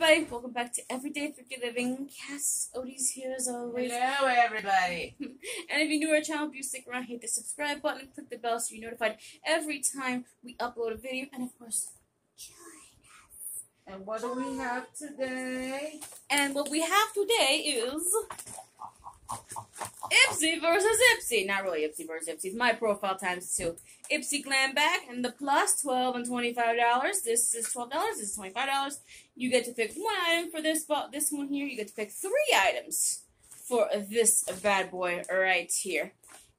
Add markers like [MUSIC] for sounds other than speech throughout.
everybody. Welcome back to Everyday Thrifty Living. Cass Odie's here as always. Hello, everybody. [LAUGHS] And if you're new to our channel, if you stick around, hit the subscribe button and click the bell so you're notified every time we upload a video. And of course, join us. And what do we have today? And what we have today is Ipsy versus Ipsy. Not really Ipsy versus Ipsy. It's my profile times two. Ipsy Glam Bag and the plus twelve and twenty five dollars. This is twelve dollars. This is twenty five dollars. You get to pick one item for this this one here. You get to pick three items for this bad boy right here.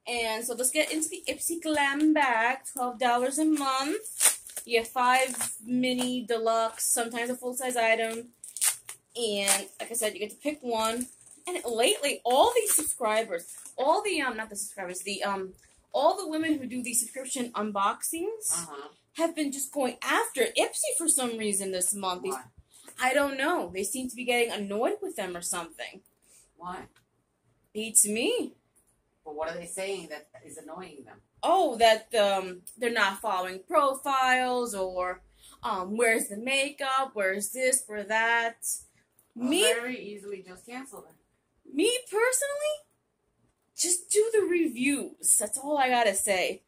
And so let's get into the Ipsy Glam Bag. Twelve dollars a month. You have five mini deluxe, sometimes a full size item. And like I said, you get to pick one. And lately, all these subscribers, all the um, not the subscribers, the um, all the women who do these subscription unboxings Uh-huh. have been just going after Ipsy for some reason this month. Why? I don't know. They seem to be getting annoyed with them or something. Why? Beats me. But what are they saying that is annoying them? Oh, that um, they're not following profiles or um, where's the makeup? Where's this? Where that? Well, Me very easily just cancel them. Me personally, just do the reviews. That's all I gotta say.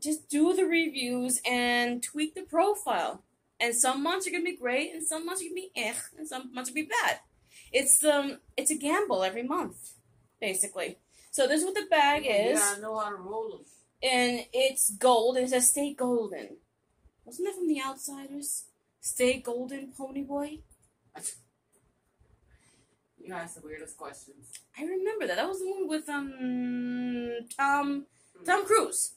Just do the reviews and tweak the profile. And some months are gonna be great, and some months are gonna be eh, and some months are gonna be bad. It's um, it's a gamble every month, basically. So this is what the bag is, gotta know how to roll them. and it's gold. And it says "Stay Golden." Wasn't that from The Outsiders? Stay Golden, Pony Boy. [LAUGHS] You ask the weirdest questions. I remember that. That was the one with um Tom Tom Cruise.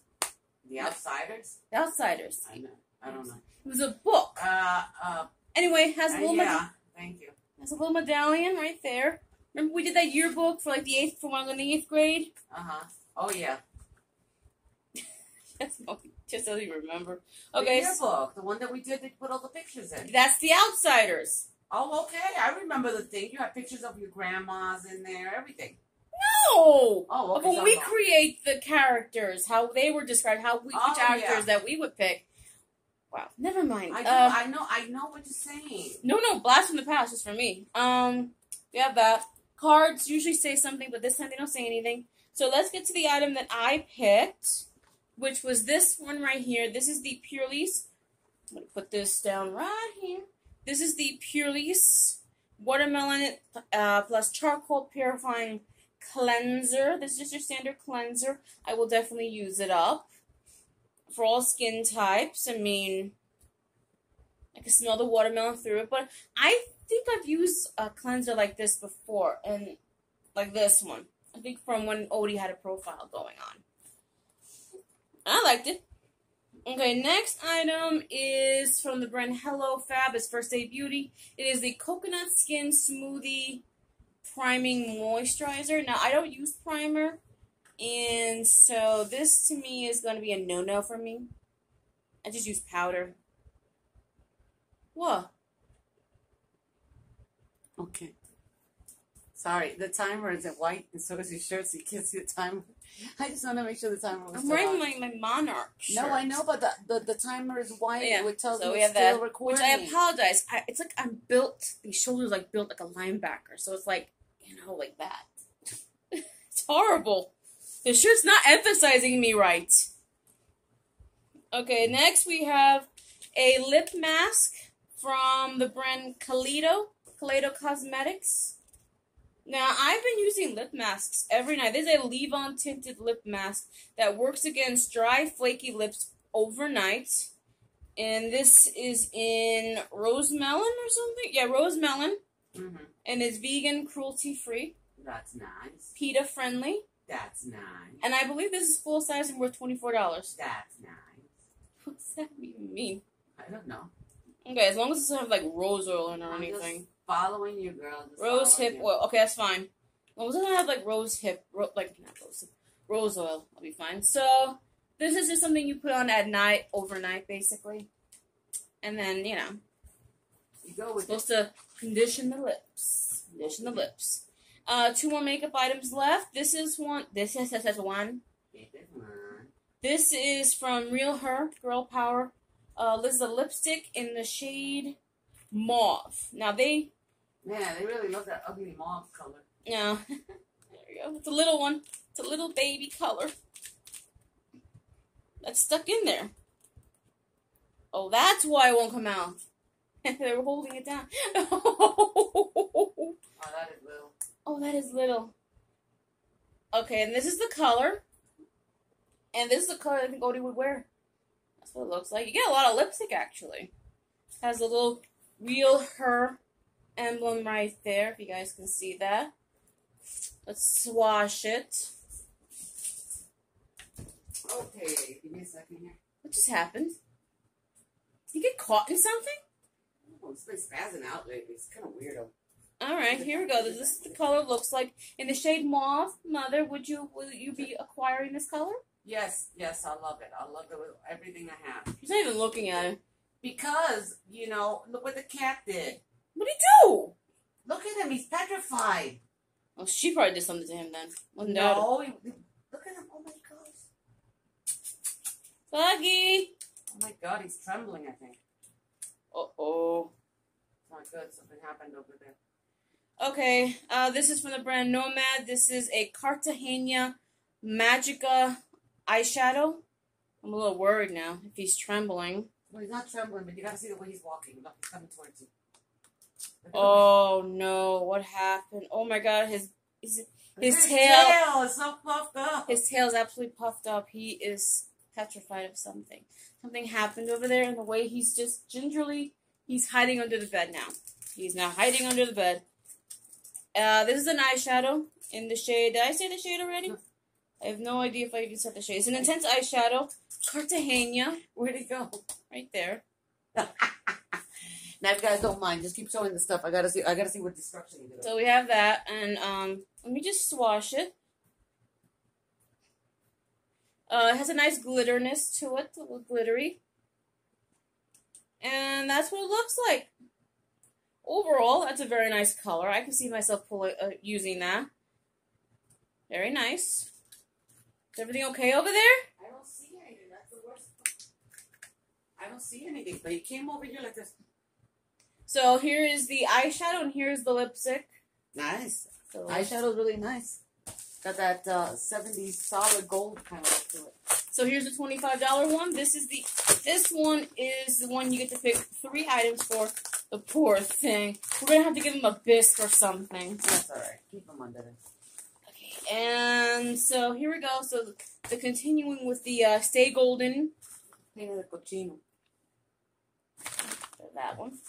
The outsiders? The Outsiders. I know. I don't know. It was a book. Uh, uh, Anyway, has a uh, little yeah. Thank you. has a little medallion right there. Remember we did that yearbook for like the eighth for one in the eighth grade? Uh huh. Oh yeah. That's [LAUGHS] just doesn't even remember. The Okay, s- yearbook, the one that we did, they put all the pictures in. that's the Outsiders. Oh, okay. I remember the thing. You have pictures of your grandmas in there, everything. No. Oh, okay. when so we wrong. create the characters, how they were described, how we Oh, which actors yeah. that we would pick. Wow, never mind. I, do, Uh, I know. I know what you're saying. No, no, blast from the past is for me. Um, we have that. Cards usually say something, but this time they don't say anything. So let's get to the item that I picked, which was this one right here. This is the Purely's. I'm gonna put this down right here. This is the Purely's watermelon uh, plus charcoal purifying cleanser. This is just your standard cleanser. I will definitely use it up for all skin types. I mean, I can smell the watermelon through it, but I think I've used a cleanser like this before, and like this one. I think from when Odie had a profile going on. I liked it. Okay, next item is from the brand Hello Fab. It's First Aid Beauty. It is the Coconut Skin Smoothie Priming Moisturizer. Now, I don't use primer, and so this to me is going to be a no no for me. I just use powder. What? Okay. Sorry, the timer is in white, and so is your shirt, so you can't see the timer. I just want to make sure the timer was I'm wearing my, my monarch shirt. No, I know, but the, the, the timer is white, Yeah, which tells so me we have still that, recording. Which I apologize. I, it's like I'm built, these shoulders like built like a linebacker. So it's like, you know, like that. [LAUGHS] it's horrible. The shirt's not emphasizing me right. Okay, next we have a lip mask from the brand Kaleido, Kaleido Cosmetics. Now, I've been using lip masks every night. This is a leave-on tinted lip mask that works against dry, flaky lips overnight. And this is in rose melon or something? Yeah, rose melon. hmm And it's vegan, cruelty free, That's nice. PETA friendly. That's nice. And I believe this is full size and worth $24. That's nice. What's that even mean? I don't know. Okay, as long as it doesn't have like rose oil in or anything. Following you, girl. Just Rose hip oil. Okay, that's fine. As long as it doesn't have like rose hip, ro- like not rose hip, rose oil, I'll be fine. So this is just something you put on at night, overnight, basically, and then you know, You go with supposed to condition the lips. Condition the lips. Uh, two more makeup items left. This is one. This is this is one. it. It. This is from Real Her Girl Power. Uh, this is a lipstick in the shade mauve. Now they, Man, they really love that ugly mauve color. Yeah. [LAUGHS] there we go. It's a little one. It's a little baby color. That's stuck in there. Oh, that's why it won't come out. [LAUGHS] they were holding it down. [LAUGHS] Oh, that is little. Oh, that is little. Okay, and this is the color. And this is the color I think Odie would wear. That's what it looks like. You get a lot of lipstick, actually. Has a little real her emblem right there, if you guys can see that. Let's swash it. Okay, give me a second here. What just happened? Did you get caught in something? Oh, it's been spazzing out lately. It's kind of weirdo. All right, here we go. This is the color looks like in the shade mauve. Mother, would you will you be acquiring this color? Yes, yes, I love it. I love it with everything I have. She's not even looking at it. Because, you know, look what the cat did. What did he do? Look at him. He's petrified. Oh, she probably did something to him then. Wasn't. No, he, look at him. Oh my gosh. Buggy. Oh my god, he's trembling, I think. Uh oh. Not good. Something happened over there. Okay, uh, this is from the brand Nomad. This is a Cartagena Magica eyeshadow. I'm a little worried now if he's trembling. Well, he's not trembling, but you gotta see the way he's walking. Look, he's coming towards you. Oh no, what happened? Oh my god, his his his His tail- tail is so puffed up. his tail's absolutely puffed up. He is petrified of something. Something happened over there, and the way he's just gingerly he's hiding under the bed now. He's now hiding under the bed. Uh, this is an eyeshadow in the shade. Did I say the shade already? I have no idea if I even said the shade. It's an intense eyeshadow. Cartagena, Where'd he go? right there. [LAUGHS] now, if you guys don't mind, just keep showing the stuff. I gotta see. I gotta see what destruction you did. So we have that, and um, let me just swash it. Uh, it has a nice glitterness to it, a little glittery. And that's what it looks like. Overall, that's a very nice color. I can see myself pulling, uh, using that. Very nice. Is everything okay over there? I don't see anything. That's the worst. I don't see anything. But he came over here like this. So here is the eyeshadow, and here's the lipstick. Nice. So is really nice. Got that uh, 70s solid gold kind of look to it. So here's the twenty-five dollar one. This is the this one is the one you get to pick three items for. The poor thing. We're gonna have to give him a bisque or something. That's alright. Keep them under there. Okay, and so here we go. So the, the continuing with the uh, Stay Golden. Pena de cochino. That one.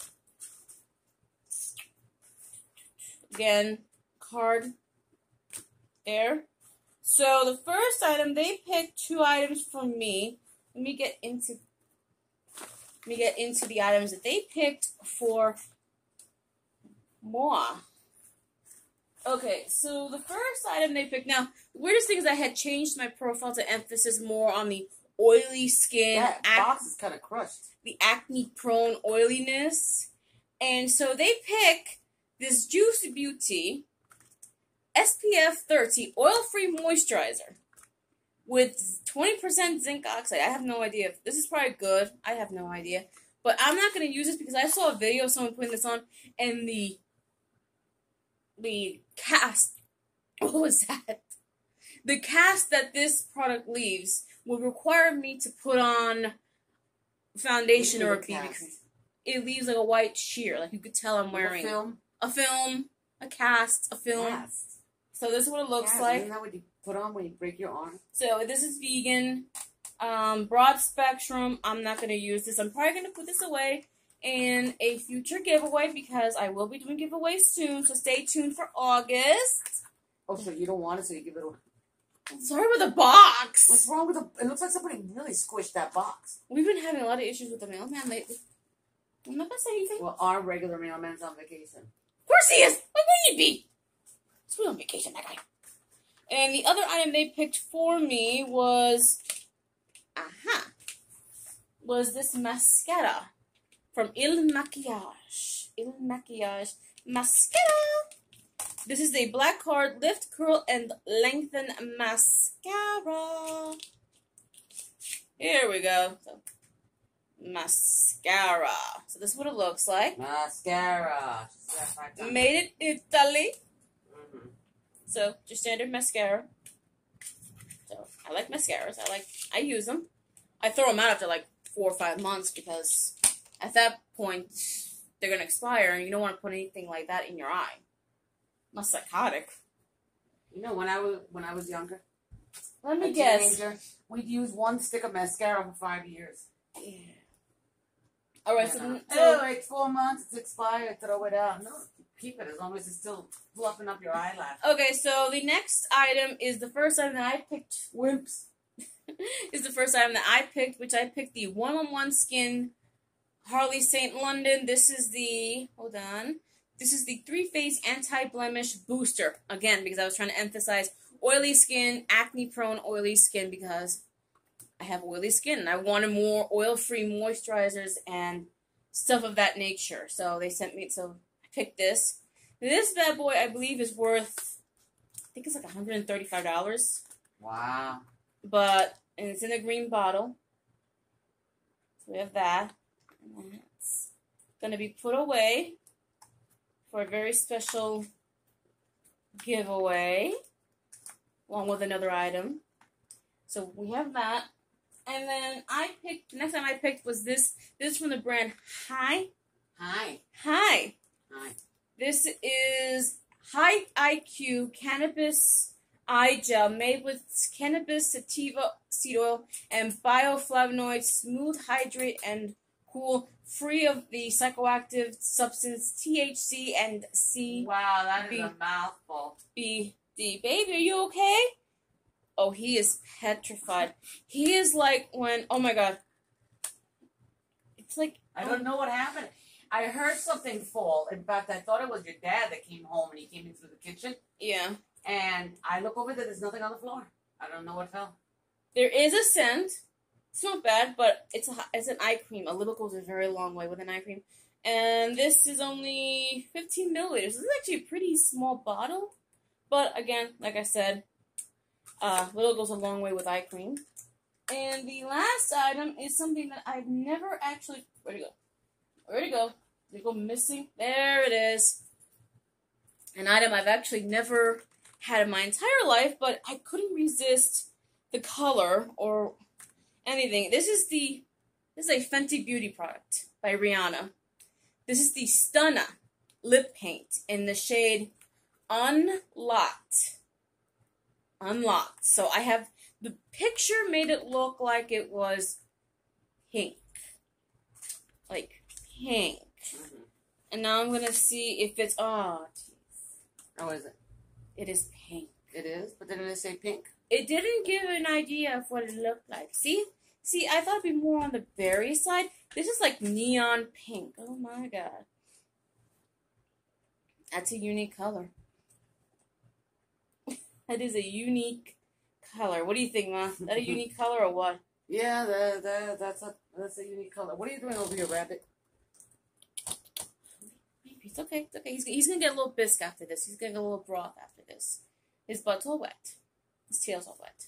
Again, card there. So the first item they picked two items from me. Let me get into let me get into the items that they picked for moi. Okay, so the first item they picked now, the weirdest thing is I had changed my profile to emphasis more on the oily skin, That ac- box is kind of crushed. the acne prone oiliness. And so they pick this Juicy Beauty SPF 30 oil free moisturizer with 20% zinc oxide. I have no idea if this is probably good. I have no idea. But I'm not going to use this because I saw a video of someone putting this on and the the cast [LAUGHS] what was that? The cast that this product leaves would require me to put on foundation or a BB cream. It leaves like a white sheer, like you could tell I'm The wearing film. A film, a cast, a film. Cast. So this is what it looks Cast. like. Isn't that what you put on when you break your arm? So this is vegan, um, broad spectrum. I'm not gonna use this. I'm probably gonna put this away in a future giveaway because I will be doing giveaways soon. So stay tuned for August. Oh, so you don't want it, so you give it away. Sorry about the box. What's wrong with the? It looks like somebody really squished that box. We've been having a lot of issues with the mailman lately. I'm not gonna say anything. Well, our regular mailman's on vacation. Course he is. Why wouldn't he be? On vacation, that guy. And the other item they picked for me was, aha, was this mascara from Il Makiage. Il Makiage mascara. This is a black card lift, curl, and lengthen mascara. Here we go. So, mascara. So this is what it looks like. Mascara. Made in Italy. Mm-hmm. So just standard mascara. So I like mascaras. I like I use them. I throw them out after like four or five months because at that point they're gonna expire and you don't want to put anything like that in your eye. I'm Not psychotic. You know, when I was when I was younger, Let me guess. teenager, we'd use one stick of mascara for five years. Yeah. All right. You So, know? Oh, so oh, like four months, it's expired. Throw it out. No, keep it as long as it's still fluffing up your eyelash. okay. So the next item is the first item that I picked. Wimps. [LAUGHS] is the first item that I picked, which I picked the 111SKIN Harley St. London. This is the hold on. This is the three phase anti blemish booster. Again, because I was trying to emphasize oily skin, acne prone oily skin because I have oily skin I wanted more oil free moisturizers and stuff of that nature. So they sent me so I picked this. This bad boy I believe is worth I think it's like $135 Wow. but and it's in a green bottle. So we have that. And that's gonna be put away for a very special giveaway, along with another item. So we have that. And then I picked the next time I picked was this this is from the brand Hi Hi. Hi. Hi. This is High IQ Cannabis Eye Gel made with cannabis sativa seed oil and bioflavonoids, smooth, hydrate, and cool, free of the psychoactive substance THC and C. Wow, that is Be- a mouthful. B D. Baby, are you okay? Oh, he is petrified. He is like when, oh my god. It's like, I don't know what happened. I heard something fall. In fact, I thought it was your dad that came home and he came in through the kitchen. yeah. And I look over there, there's nothing on the floor. I don't know what fell. There is a scent. It's not bad, but it's a, it's an eye cream. A little goes a very long way with an eye cream. And this is only 15 milliliters. This is actually a pretty small bottle. But again, like I said, uh, little goes a long way with eye cream. And the last item is something that I've never actually. Where'd it go? Where'd it go? Did it go missing? There it is. An item I've actually never had in my entire life, but I couldn't resist the color or anything. This is the this is a Fenty Beauty product by Rihanna. This is the Stunna lip paint in the shade Unlocked. Unlocked. So I have the picture made it look like it was pink. Like pink. Mm-hmm. And now I'm gonna see if it's oh jeez. Oh, is it? It is pink. It is, but didn't it say pink? It didn't give an idea of what it looked like. See? See, I thought it'd be more on the berry side. This is like neon pink. Oh my god. That's a unique color. That is a unique color. What do you think, Ma? That a [LAUGHS] unique color or what? Yeah, the, the, that's a that's a unique color. What are you doing over here, rabbit? It's okay. It's okay. He's, he's gonna get a little bisque after this. He's gonna get a little broth after this. His butt's all wet. His tail's all wet.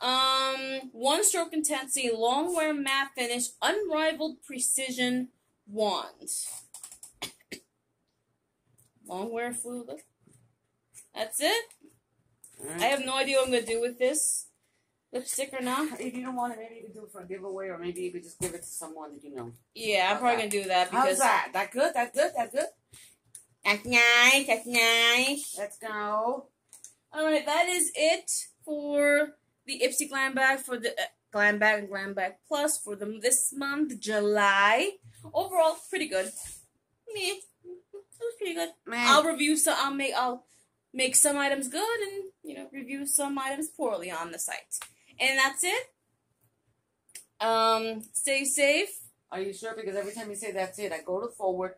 Um, one stroke intensity, long wear matte finish, unrivaled precision wand. long wear fluid. That's it. I have no idea what I'm gonna do with this lipstick or not. If you don't want it, maybe you could do it for a giveaway, or maybe you could just give it to someone that you know. Yeah, I'm probably gonna do that How's because that? That good? That good? That good? that's nice. That's nice. Let's go. All right, that is it for the Ipsy Glam Bag for the uh, Glam Bag and Glam Bag Plus for them this month, July. Overall, pretty good. Meh. It was pretty good. Man. I'll review so I'll make. I'll make some items good and you know review some items poorly on the site. And that's it. Um, stay safe. Are you sure? Because every time you say that's it, I go to forward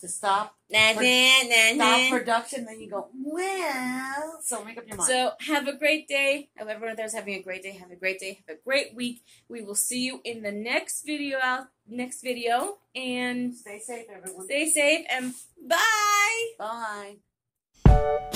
to stop That's Pro- it. That's stop production. Then you go well. So make up your mind. So have a great day. I hope everyone there's having a great day. Have a great day. Have a great week. We will see you in the next video out next video. And Stay safe, everyone. stay safe and bye. Bye. Música